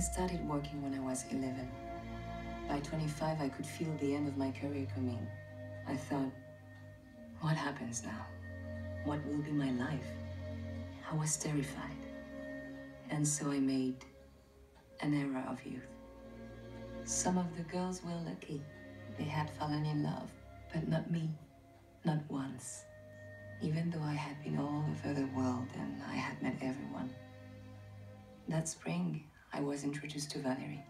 started working when I was 11. By 25, I could feel the end of my career coming. I thought, what happens now? What will be my life? I was terrified. And so I made an era of youth. Some of the girls were lucky. They had fallen in love, but not me. Not once. Even though I had been all over the world and I had met everyone. That spring, I was introduced to Valery.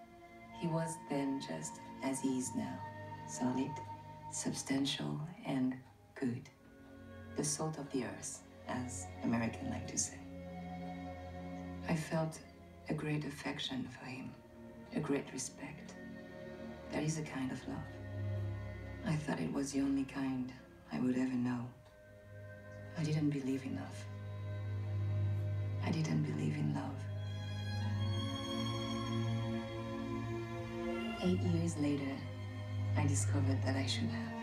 He was then just as he is now solid, substantial, and good. The salt of the earth, as Americans like to say. I felt a great affection for him, a great respect. That is a kind of love. I thought it was the only kind I would ever know. I didn't believe enough. I didn't believe in love. Eight years later, I discovered that I should have.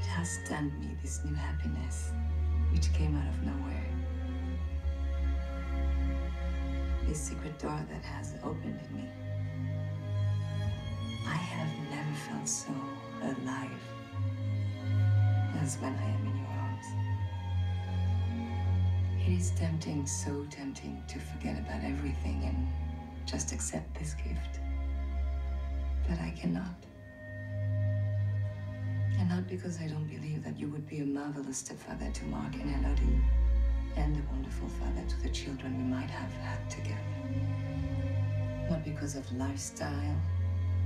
It has stunned me, this new happiness, which came out of nowhere. This secret door that has opened in me. I have never felt so alive as when I am in your arms. It is tempting, so tempting to forget about everything and just accept this gift. But I cannot. And not because I don't believe that you would be a marvelous stepfather to Mark and Elodie, and a wonderful father to the children we might have had together. Not because of lifestyle,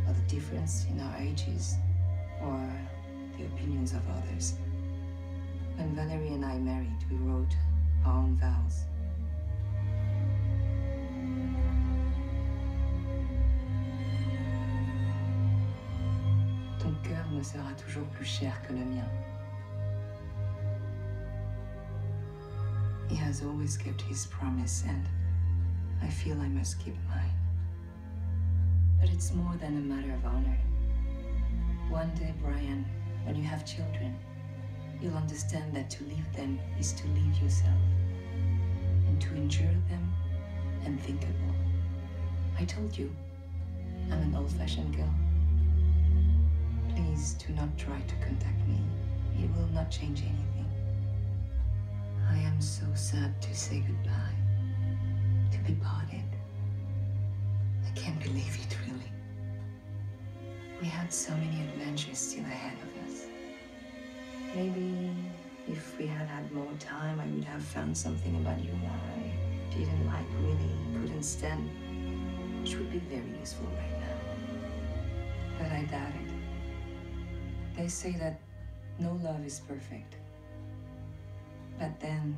or the difference in our ages, or the opinions of others. When Valery and I married, we wrote our own vows. Me sera toujours plus cher que le mien. He has always kept his promise, and I feel I must keep mine. But it's more than a matter of honor. One day, Brian, when you have children, you'll understand that to leave them is to leave yourself, and to endure them, unthinkable. I told you, I'm an old-fashioned girl. Please do not try to contact me. It will not change anything. I am so sad to say goodbye, to be parted. I can't believe it, really. We had so many adventures still ahead of us. Maybe if we had had more time, I would have found something about you that I didn't like, really couldn't stand, which would be very useful right now. But I doubt it. They say that no love is perfect. But then,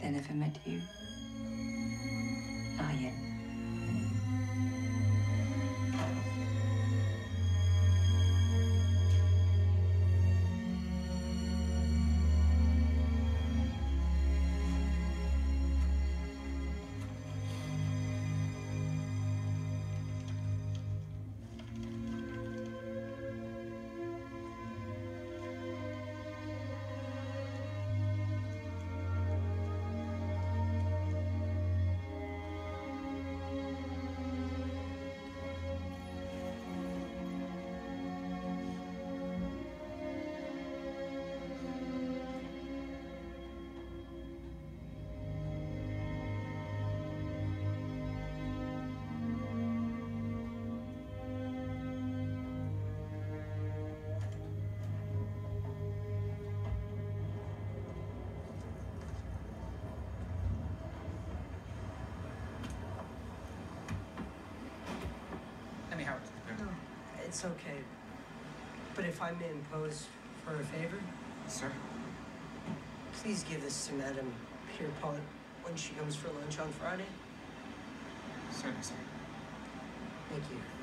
they never met you. It's okay. But if I may impose for a favor, sir. please give this to Madame Pierpont when she comes for lunch on Friday. Certainly, sir. Thank you.